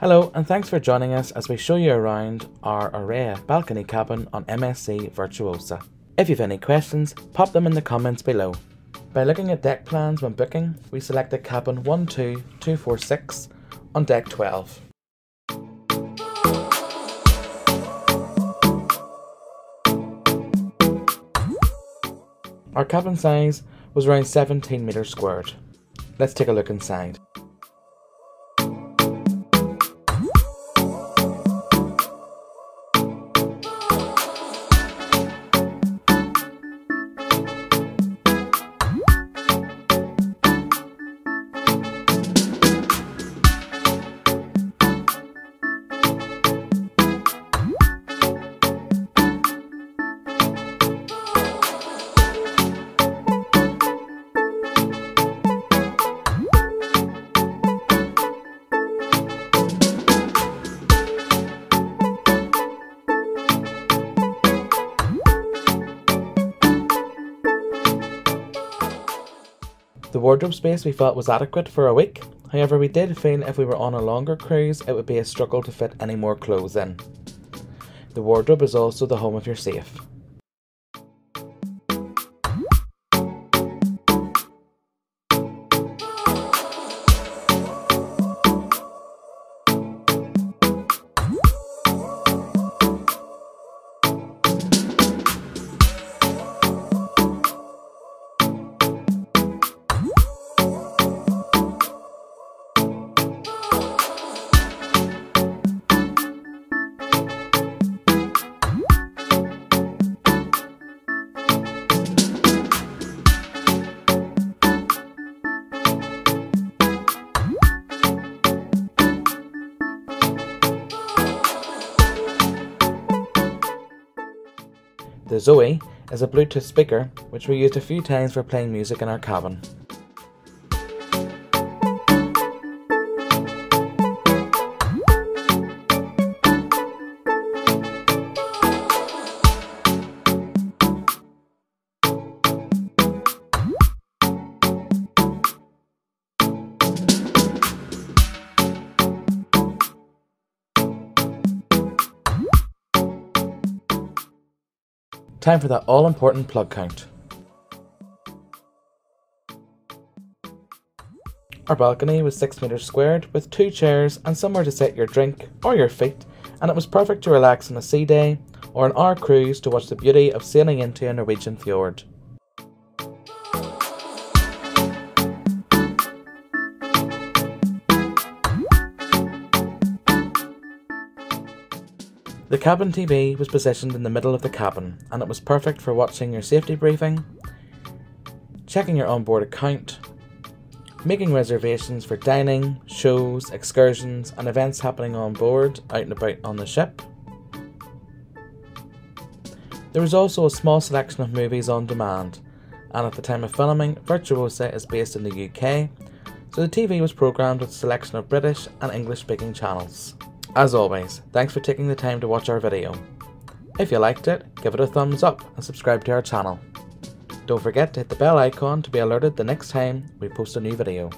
Hello and thanks for joining us as we show you around our Aurea balcony cabin on MSC Virtuosa. If you've any questions, pop them in the comments below. By looking at deck plans when booking, we selected cabin 12246 on deck 12. Our cabin size was around 17 metres squared. Let's take a look inside. The wardrobe space we felt was adequate for a week, however we did feel if we were on a longer cruise it would be a struggle to fit any more clothes in. The wardrobe is also the home of your safe. The Zoe is a Bluetooth speaker which we used a few times for playing music in our cabin. Time for that all important plug count. Our balcony was 6 metres squared with two chairs and somewhere to set your drink or your feet, and it was perfect to relax on a sea day or an our cruise to watch the beauty of sailing into a Norwegian fjord. The cabin TV was positioned in the middle of the cabin and it was perfect for watching your safety briefing, checking your onboard account, making reservations for dining, shows, excursions, and events happening on board, out and about on the ship. There was also a small selection of movies on demand, and at the time of filming, Virtuosa is based in the UK, so the TV was programmed with a selection of British and English speaking channels. As always, thanks for taking the time to watch our video. If you liked it, give it a thumbs up and subscribe to our channel. Don't forget to hit the bell icon to be alerted the next time we post a new video.